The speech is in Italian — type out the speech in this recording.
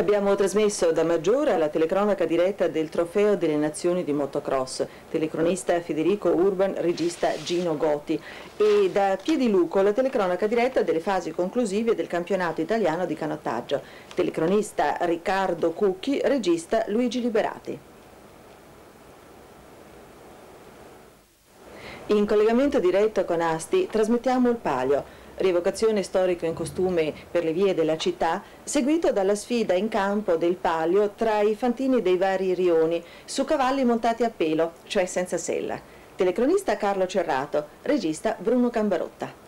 Abbiamo trasmesso da Maggiore alla telecronaca diretta del Trofeo delle Nazioni di Motocross, telecronista Federico Urban, regista Gino Gotti. E da Piediluco la telecronaca diretta delle fasi conclusive del campionato italiano di canottaggio, telecronista Riccardo Cucchi, regista Luigi Liberati. In collegamento diretto con Asti trasmettiamo il palio, rievocazione storica in costume per le vie della città, seguito dalla sfida in campo del palio tra i fantini dei vari rioni, su cavalli montati a pelo, cioè senza sella. Telecronista Carlo Cerrato, regista Bruno Cambarotta.